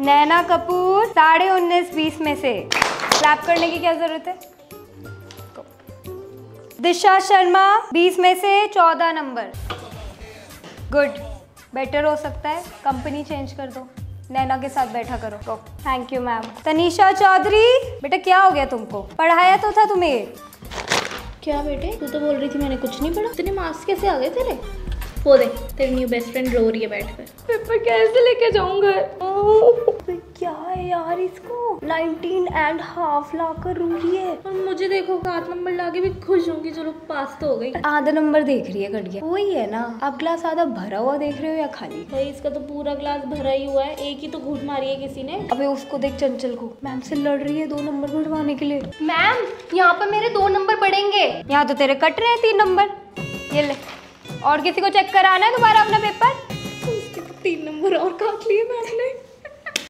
नैना कपूर साढ़े उन्नीस बीस में से। क्लैप करने की क्या ज़रूरत है? दिशा शर्मा बीस में से चौदह नंबर। गुड बेटर हो सकता है। कंपनी चेंज कर दो। नैना के साथ बैठा करो। Thank you ma'am Tanisha Chaudhary बेटा क्या हो गया तुमको? पढ़ाया तो था तुम्हें? क्या बेटे? तू तो बोल रही थी मैंने कुछ नहीं पढ़ा। इतने मार्क्स कैसे आ गए तेरे? वो देख तेरी न्यू बेस्ट फ्रेंड रो रही है बैठ कर। पेपर कैसे लेके जाऊँगा यार इसको 19 एंड हाफ़ ला कर रू रही है। और मुझे देखो सात नंबर लाके भी खुश हूँ कि चलो पास तो हो गई। आधा नंबर देख रही है कट गया वही है ना अब ग्लास आधा भरा हुआ देख रहे हो या खाली? भाई इसका तो पूरा ग्लास भरा ही हुआ है एक ही तो घूट मारी है किसी ने। अबे उसको देख चंचल को। मैम से लड़ रही है दो नंबर बढ़वाने के लिए। मैम यहाँ पर मेरे दो नंबर बढ़ेंगे। यहाँ तो तेरे कट रहे हैं तीन नंबर। ये ले और किसी को चेक कराना है दोबारा अपना पेपर उसके तो तीन नंबर और काट लिए मैम ने